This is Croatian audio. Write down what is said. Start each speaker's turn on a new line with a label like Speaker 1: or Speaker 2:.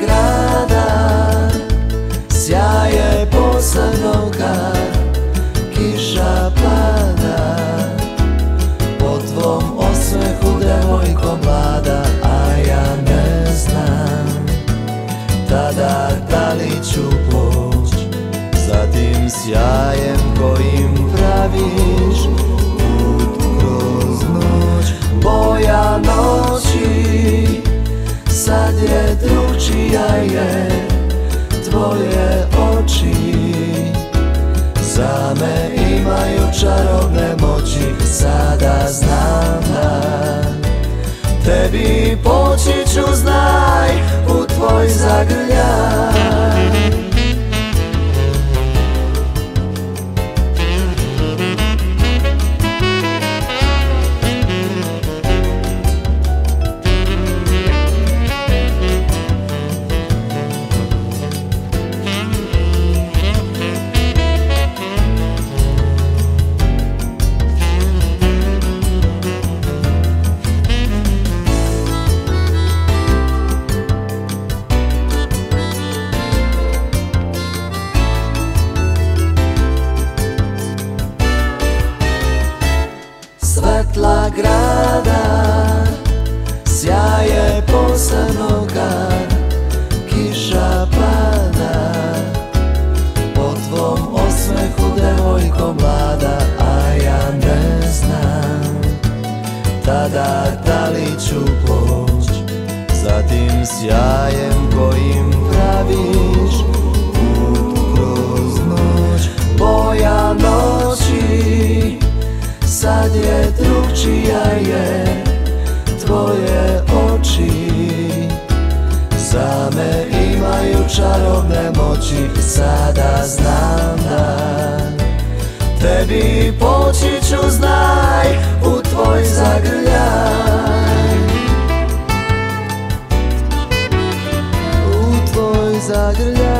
Speaker 1: grada Sjaje posebno kad kiša pada. Po tvom osmehu devojko mlada A ja ne znam. Tada da li ću poć Za tim sjajem kojim praviš? Tvoje oči. Za me imaju čarobne moći Sada znam da Tebi poći ću znaj U tvoj zagrljaj grada Sjaje posebno kad Kiša pada. Po tvom osmehu devojko mlada A ja ne znam Tada da li ću poć Za tim sjajem kojim praviš Sad je drugčija je Tvoje oči. Za me imaju čarobne moći Sada znam da Tebi poći ću znaj U tvoj zagrljaj. U tvoj zagrljaj